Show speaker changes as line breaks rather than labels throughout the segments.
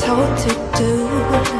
told to do.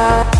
Bye.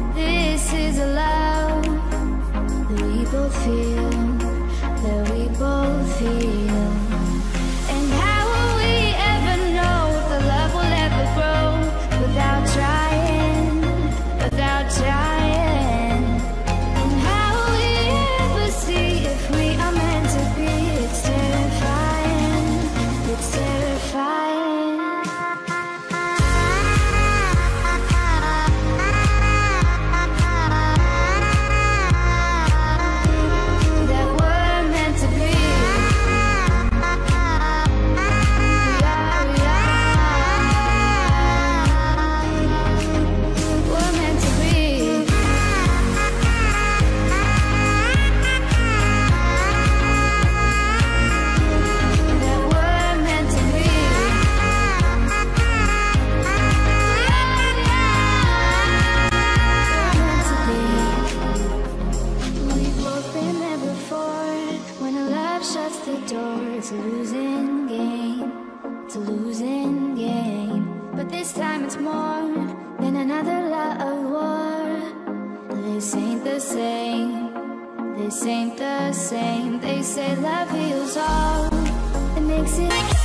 this is a love ain't the same. They say love heals all. It makes it.